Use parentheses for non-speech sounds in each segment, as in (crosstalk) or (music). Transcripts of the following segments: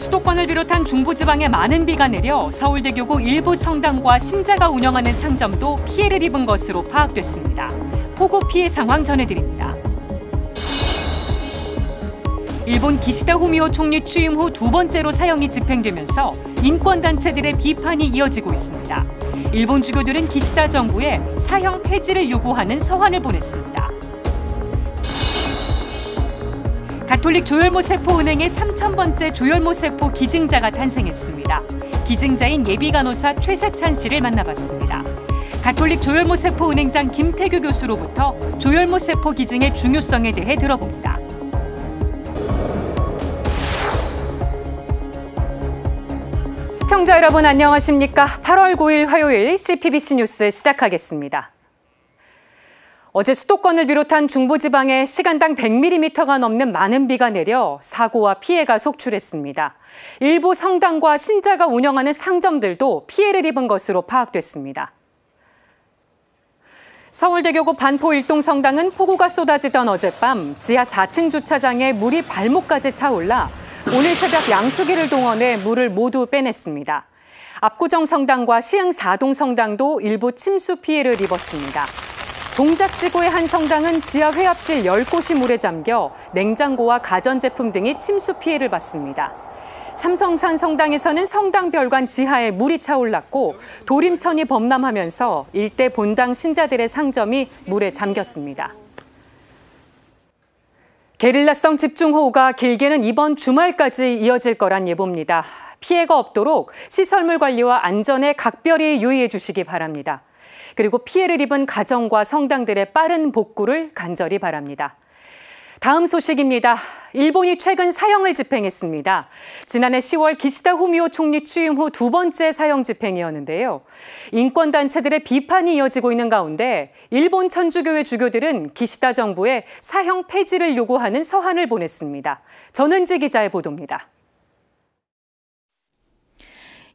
수도권을 비롯한 중부지방에 많은 비가 내려 서울대교구 일부 성당과 신자가 운영하는 상점도 피해를 입은 것으로 파악됐습니다. 폭우 피해 상황 전해드립니다. 일본 기시다 후미오 총리 취임 후 두 번째로 사형이 집행되면서 인권단체들의 비판이 이어지고 있습니다. 일본 주교들은 기시다 정부에 사형 폐지를 요구하는 서한을 보냈습니다. 가톨릭 조혈모 세포은행의 3,000번째 조혈모 세포 기증자가 탄생했습니다. 기증자인 예비 간호사 최세찬 씨를 만나봤습니다. 가톨릭 조혈모 세포 은행장 김태규 교수로부터 조혈모 세포 기증의 중요성에 대해 들어봅니다. 시청자 여러분 안녕하십니까? 8월 9일 화요일 CPBC 뉴스 시작하겠습니다. 어제 수도권을 비롯한 중부지방에 시간당 100mm가 넘는 많은 비가 내려 사고와 피해가 속출했습니다. 일부 성당과 신자가 운영하는 상점들도 피해를 입은 것으로 파악됐습니다. 서울대교구 반포 일동 성당은 폭우가 쏟아지던 어젯밤 지하 4층 주차장에 물이 발목까지 차올라 오늘 새벽 양수기를 동원해 물을 모두 빼냈습니다. 압구정 성당과 시흥 4동 성당도 일부 침수 피해를 입었습니다. 동작지구의 한 성당은 지하 회합실 10곳이 물에 잠겨 냉장고와 가전제품 등이 침수 피해를 봤습니다. 삼성산 성당에서는 성당 별관 지하에 물이 차올랐고 도림천이 범람하면서 일대 본당 신자들의 상점이 물에 잠겼습니다. 게릴라성 집중호우가 길게는 이번 주말까지 이어질 거란 예보입니다. 피해가 없도록 시설물 관리와 안전에 각별히 유의해 주시기 바랍니다. 그리고 피해를 입은 가정과 성당들의 빠른 복구를 간절히 바랍니다. 다음 소식입니다. 일본이 최근 사형을 집행했습니다. 지난해 10월 기시다 후미오 총리 취임 후 두 번째 사형 집행이었는데요. 인권단체들의 비판이 이어지고 있는 가운데 일본 천주교회 주교들은 기시다 정부에 사형 폐지를 요구하는 서한을 보냈습니다. 전은지 기자의 보도입니다.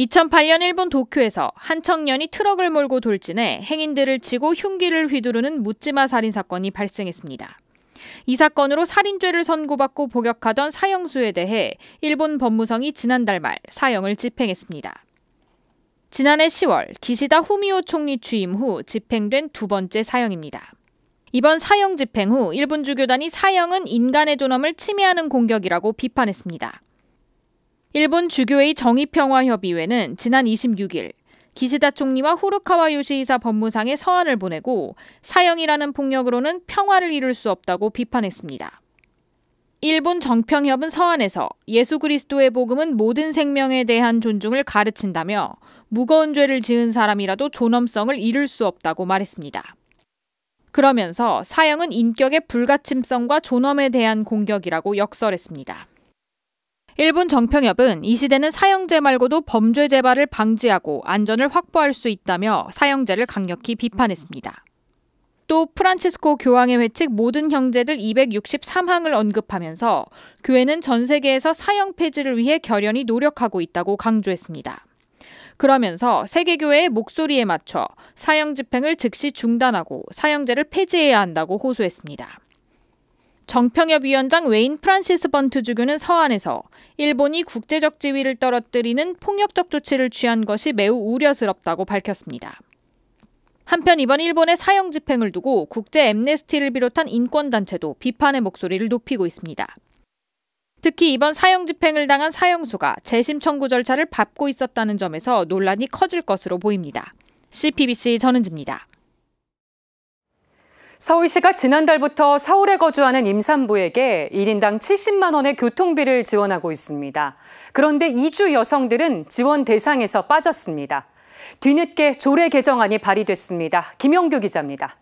2008년 일본 도쿄에서 한 청년이 트럭을 몰고 돌진해 행인들을 치고 흉기를 휘두르는 묻지마 살인 사건이 발생했습니다. 이 사건으로 살인죄를 선고받고 복역하던 사형수에 대해 일본 법무성이 지난달 말 사형을 집행했습니다. 지난해 10월 기시다 후미오 총리 취임 후 집행된 두 번째 사형입니다. 이번 사형 집행 후 일본 주교단이 사형은 인간의 존엄을 침해하는 공격이라고 비판했습니다. 일본 주교회 정의평화협의회는 지난 26일 기시다 총리와 후르카와 요시이사 법무상에 서한을 보내고 사형이라는 폭력으로는 평화를 이룰 수 없다고 비판했습니다. 일본 정평협은 서한에서 예수 그리스도의 복음은 모든 생명에 대한 존중을 가르친다며 무거운 죄를 지은 사람이라도 존엄성을 잃을 수 없다고 말했습니다. 그러면서 사형은 인격의 불가침성과 존엄에 대한 공격이라고 역설했습니다. 일본 정평협은 이 시대는 사형제 말고도 범죄 재발을 방지하고 안전을 확보할 수 있다며 사형제를 강력히 비판했습니다. 또 프란치스코 교황의 회칙 모든 형제들 263항을 언급하면서 교회는 전 세계에서 사형 폐지를 위해 결연히 노력하고 있다고 강조했습니다. 그러면서 세계교회의 목소리에 맞춰 사형 집행을 즉시 중단하고 사형제를 폐지해야 한다고 호소했습니다. 정평협 위원장 웨인 프란시스 번트 주교는 서한에서 일본이 국제적 지위를 떨어뜨리는 폭력적 조치를 취한 것이 매우 우려스럽다고 밝혔습니다. 한편 이번 일본의 사형 집행을 두고 국제 엠네스티를 비롯한 인권단체도 비판의 목소리를 높이고 있습니다. 특히 이번 사형 집행을 당한 사형수가 재심 청구 절차를 밟고 있었다는 점에서 논란이 커질 것으로 보입니다. CPBC 전은지입니다. 서울시가 지난달부터 서울에 거주하는 임산부에게 1인당 70만 원의 교통비를 지원하고 있습니다. 그런데 이주 여성들은 지원 대상에서 빠졌습니다. 뒤늦게 조례 개정안이 발의됐습니다. 김영규 기자입니다.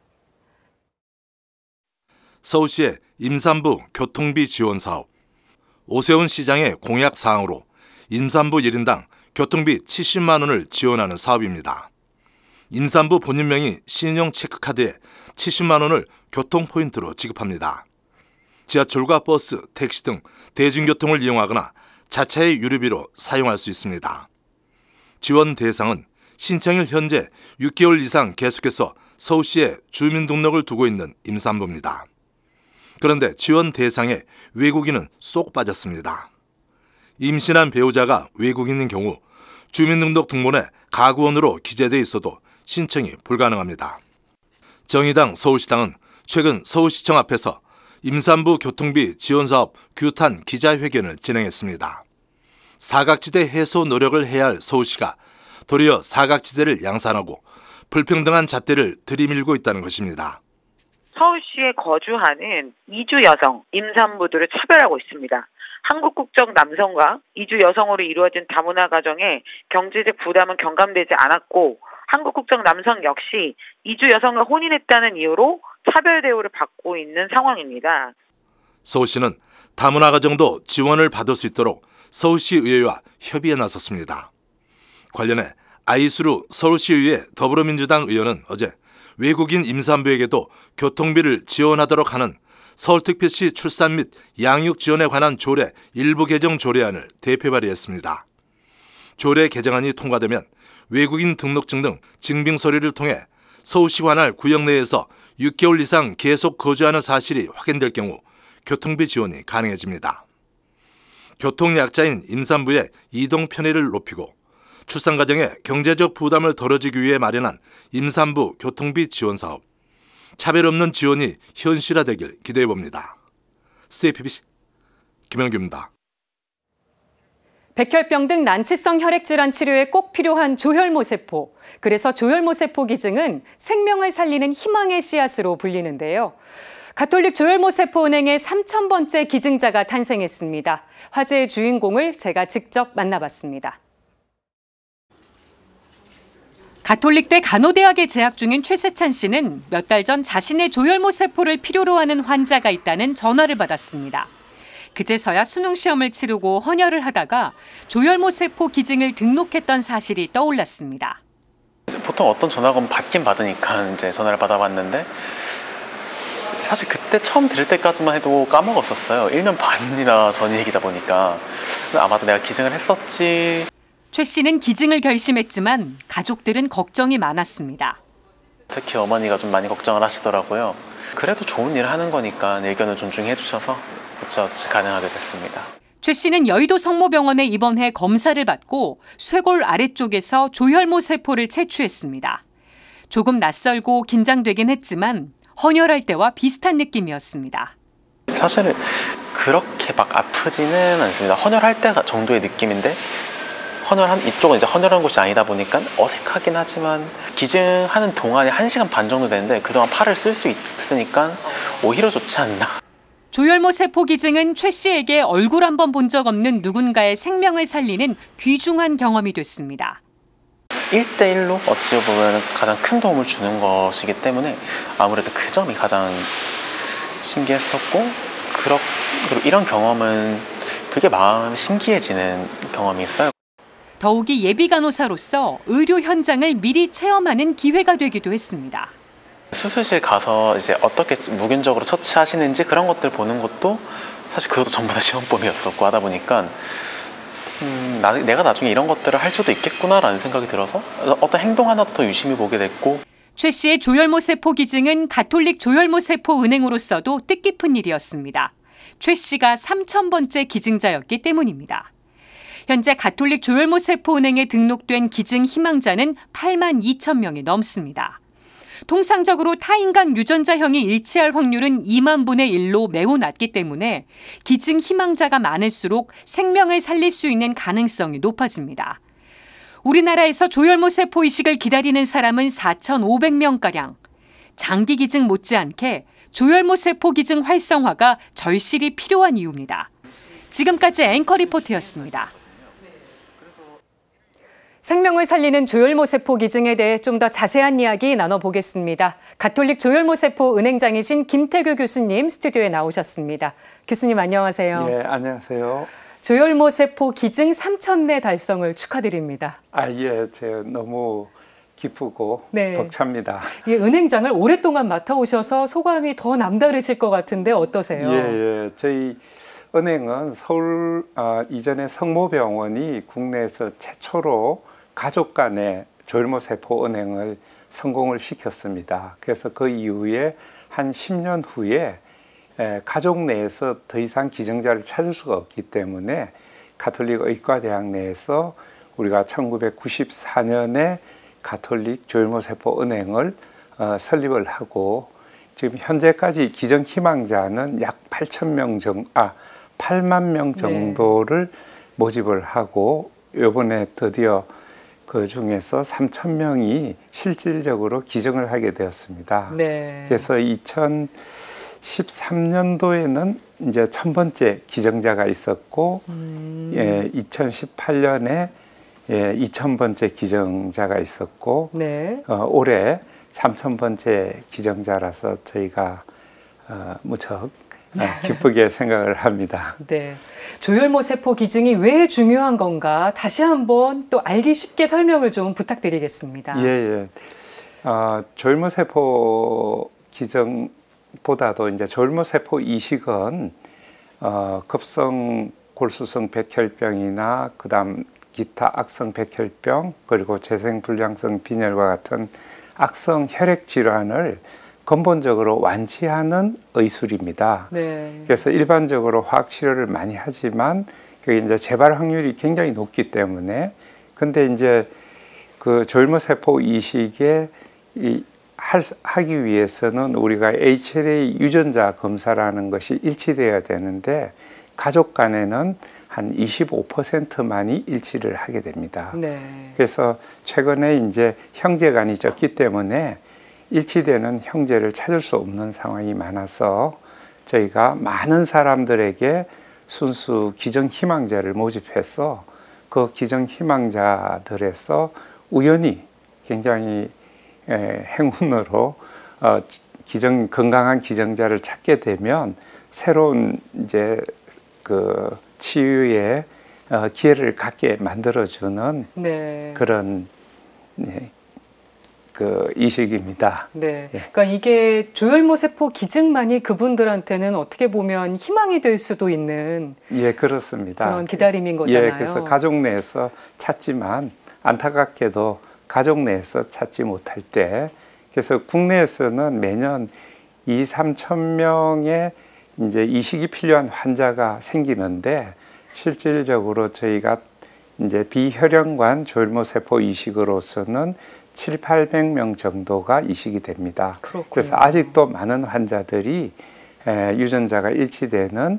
서울시의 임산부 교통비 지원 사업. 오세훈 시장의 공약 사항으로 임산부 1인당 교통비 70만 원을 지원하는 사업입니다. 임산부 본인명의 신용 체크카드에 70만 원을 교통 포인트로 지급합니다. 지하철과 버스, 택시 등 대중교통을 이용하거나 자차의 유류비로 사용할 수 있습니다. 지원 대상은 신청일 현재 6개월 이상 계속해서 서울시에 주민등록을 두고 있는 임산부입니다. 그런데 지원 대상에 외국인은 쏙 빠졌습니다. 임신한 배우자가 외국인인 경우 주민등록 등본에 가구원으로 기재돼 있어도 신청이 불가능합니다. 정의당 서울시당은 최근 서울시청 앞에서 임산부 교통비 지원사업 규탄 기자회견을 진행했습니다. 사각지대 해소 노력을 해야 할 서울시가 도리어 사각지대를 양산하고 불평등한 잣대를 들이밀고 있다는 것입니다. 서울시에 거주하는 이주 여성, 임산부들을 차별하고 있습니다. 한국 국적 남성과 이주 여성으로 이루어진 다문화 가정에 경제적 부담은 경감되지 않았고 한국 국적 남성 역시 이주 여성과 혼인했다는 이유로 차별 대우를 받고 있는 상황입니다. 서울시는 다문화 가정도 지원을 받을 수 있도록 서울시 의회와 협의에 나섰습니다. 관련해 아이수루 서울시의회 더불어민주당 의원은 어제 외국인 임산부에게도 교통비를 지원하도록 하는 서울특별시 출산 및 양육 지원에 관한 조례 일부 개정 조례안을 대표 발의했습니다. 조례 개정안이 통과되면 외국인 등록증 등 증빙 서류를 통해 서울시 관할 구역 내에서 6개월 이상 계속 거주하는 사실이 확인될 경우 교통비 지원이 가능해집니다. 교통약자인 임산부의 이동 편의를 높이고 출산 과정에 경제적 부담을 덜어주기 위해 마련한 임산부 교통비 지원 사업. 차별 없는 지원이 현실화되길 기대해 봅니다. CPBC 김영규입니다. 백혈병 등 난치성 혈액질환 치료에 꼭 필요한 조혈모 세포. 그래서 조혈모 세포 기증은 생명을 살리는 희망의 씨앗으로 불리는데요. 가톨릭 조혈모 세포 은행의 3,000번째 기증자가 탄생했습니다. 화제의 주인공을 제가 직접 만나봤습니다. 가톨릭대 간호대학에 재학 중인 최세찬 씨는 몇 달 전 자신의 조혈모 세포를 필요로 하는 환자가 있다는 전화를 받았습니다. 그제서야 수능 시험을 치르고 헌혈을 하다가 조혈모 세포 기증을 등록했던 사실이 떠올랐습니다. 보통 어떤 전화가 받긴 받으니까 이제 전화를 받아봤는데 사실 그때 처음 들을 때까지만 해도 까먹었었어요. 1년 반이나 전 얘기다 보니까 아마도 내가 기증을 했었지. 최 씨는 기증을 결심했지만 가족들은 걱정이 많았습니다. 특히 어머니가 좀 많이 걱정을 하시더라고요. 그래도 좋은 일을 하는 거니까 의견을 존중해 주셔서 그쵸, 가능하게 됐습니다. 최 씨는 여의도 성모병원에 입원해 검사를 받고 쇄골 아래쪽에서 조혈모 세포를 채취했습니다. 조금 낯설고 긴장되긴 했지만 헌혈할 때와 비슷한 느낌이었습니다. 사실 그렇게 막 아프지는 않습니다. 헌혈할 때 정도의 느낌인데 헌혈한 이쪽은 이제 헌혈한 곳이 아니다 보니까 어색하긴 하지만 기증하는 동안이 1시간 반 정도 되는데 그동안 팔을 쓸 수 있으니까 오히려 좋지 않나. 조혈모 세포 기증은 최 씨에게 얼굴 한 번 본 적 없는 누군가의 생명을 살리는 귀중한 경험이 됐습니다. 1대1로 어찌 보면 가장 큰 도움을 주는 것이기 때문에 아무래도 그 점이 가장 신기했었고 그리고 이런 경험은 되게 마음 신기해지는 경험이 있어요. 더욱이 예비 간호사로서 의료 현장을 미리 체험하는 기회가 되기도 했습니다. 수술실 가서 이제 어떻게 무균적으로 처치하시는지 그런 것들 보는 것도 사실 그것도 전부 다 (laughs) 시험범이었었고 하다 보니까 음, 나, 내가 나중에 이런 것들을 할 수도 있겠구나라는 생각이 들어서 어떤 행동 하나 더 유심히 보게 됐고 최 씨의 조혈모 세포 기증은 가톨릭 조혈모 세포 은행으로서도 뜻깊은 일이었습니다. 최 씨가 3,000번째 기증자였기 때문입니다. 현재 가톨릭 조혈모 세포 은행에 등록된 기증 희망자는 8만 2천 명이 넘습니다. 통상적으로 타인간 유전자형이 일치할 확률은 2만 분의 1로 매우 낮기 때문에 기증 희망자가 많을수록 생명을 살릴 수 있는 가능성이 높아집니다. 우리나라에서 조혈모 세포 이식을 기다리는 사람은 4,500명가량. 장기 기증 못지않게 조혈모 세포 기증 활성화가 절실히 필요한 이유입니다. 지금까지 앵커 리포트였습니다. 생명을 살리는 조혈모 세포 기증에 대해 좀 더 자세한 이야기 나눠보겠습니다. 가톨릭 조혈모 세포 은행장이신 김태규 교수님 스튜디오에 나오셨습니다. 교수님 안녕하세요. 예, 안녕하세요. 조혈모 세포 기증 3천내 달성을 축하드립니다. 아, 예, 제가 너무 기쁘고 네. 벅찹니다. 예, 은행장을 오랫동안 맡아오셔서 소감이 더 남다르실 것 같은데 어떠세요? 예, 예. 저희 은행은 서울 아, 이전에 성모병원이 국내에서 최초로 가족 간의 조혈모세포 은행을 성공을 시켰습니다. 그래서 그 이후에 한 10년 후에 가족 내에서 더 이상 기증자를 찾을 수가 없기 때문에 가톨릭 의과대학 내에서 우리가 1994년에 가톨릭 조혈모세포 은행을 어, 설립을 하고 지금 현재까지 기증 희망자는 약 8천 명 정, 아 8만 명 정도를 네. 모집을 하고 요번에 드디어 그 중에서 3천 명이 실질적으로 기증을 하게 되었습니다. 네. 그래서 2013년도에는 이제 첫 번째 기증자가 있었고, 음. 예, 2018년에 예, 2천 번째 기증자가 있었고, 네. 어, 올해 3천 번째 기증자라서 저희가 어, 무척 어, 기쁘게 생각을 합니다. 네. 조혈모 세포 기증이 왜 중요한 건가 다시 한번 또 알기 쉽게 설명을 좀 부탁드리겠습니다. 예, 예. 어, 조혈모 세포 기증보다도 이제 조혈모 세포 이식은 어, 급성 골수성 백혈병이나 그다음 기타 악성 백혈병 그리고 재생불량성 빈혈과 같은 악성 혈액 질환을 근본적으로 완치하는 의술입니다. 네. 그래서 일반적으로 화학 치료를 많이 하지만 그게 이제 재발 확률이 굉장히 높기 때문에 근데 이제 그 졸모 세포 이식에 이 할, 하기 위해서는 우리가 HLA 유전자 검사라는 것이 일치되어야 되는데 가족 간에는 한 25%만이 일치를 하게 됩니다. 네. 그래서 최근에 이제 형제간이 적기 때문에 일치되는 형제를 찾을 수 없는 상황이 많아서 저희가 많은 사람들에게 순수 기정 희망자를 모집해서 그 기정 희망자들에서 우연히 굉장히 행운으로 어, 기정 건강한 기정자를 찾게 되면 새로운 이제 그 치유의 어, 기회를 갖게 만들어주는 네. 그런 네, 그 이식입니다. 네. 예. 그러니까 이게 조혈모 세포 기증만이 그분들한테는 어떻게 보면 희망이 될 수도 있는 예, 그렇습니다. 그런 기다림인 거잖아요. 예, 그래서 가족 내에서 찾지만 안타깝게도 가족 내에서 찾지 못할 때 그래서 국내에서는 매년 2, 3천 명의 이제 이식이 필요한 환자가 생기는데 실질적으로 저희가 이제 비혈형관 조혈모 세포 이식으로서는 7, 800명 정도가 이식이 됩니다. 그렇군요. 그래서 아직도 많은 환자들이 유전자가 일치되는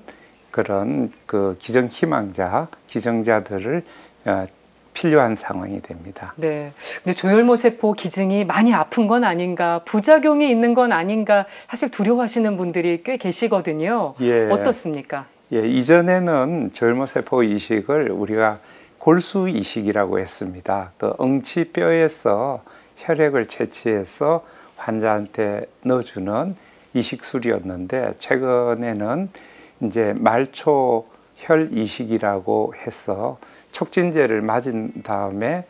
그런 그 기정 희망자, 기정자들을 어, 필요한 상황이 됩니다. 네. 근데 조혈모 세포 기증이 많이 아픈 건 아닌가, 부작용이 있는 건 아닌가, 사실 두려워하시는 분들이 꽤 계시거든요. 예. 어떻습니까? 예, 이전에는 조혈모 세포 이식을 우리가 골수 이식이라고 했습니다. 그 엉치 뼈에서 혈액을 채취해서 환자한테 넣어주는 이식술이었는데 최근에는 이제 말초 혈 이식이라고 해서 촉진제를 맞은 다음에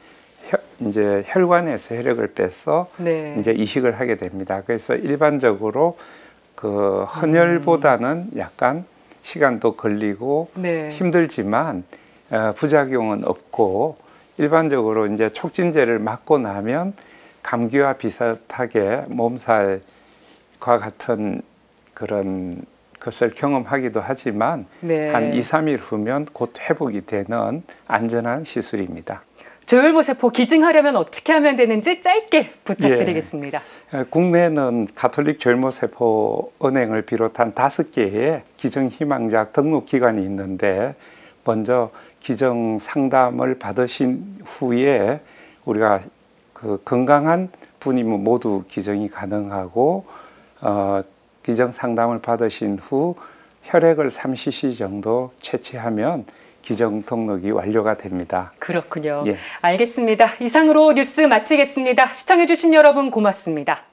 혈, 이제 혈관에서 혈액을 빼서 네. 이제 이식을 하게 됩니다. 그래서 일반적으로 그 헌혈보다는 약간 시간도 걸리고 네. 힘들지만 어, 부작용은 없고 일반적으로 이제 촉진제를 맞고 나면 감기와 비슷하게 몸살과 같은 그런 것을 경험하기도 하지만 네. 한 2, 3일 후면 곧 회복이 되는 안전한 시술입니다. 조혈모세포 기증하려면 어떻게 하면 되는지 짧게 부탁드리겠습니다. 예. 국내는 가톨릭 조혈모세포 은행을 비롯한 다섯 개의 기증 희망자 등록 기관이 있는데 먼저 기증 상담을 받으신 후에 우리가 그 건강한 분이면 모두 기증이 가능하고 어, 기증 상담을 받으신 후 혈액을 3cc 정도 채취하면 기정 등록이 완료가 됩니다. 그렇군요. 예. 알겠습니다. 이상으로 뉴스 마치겠습니다. 시청해주신 여러분 고맙습니다.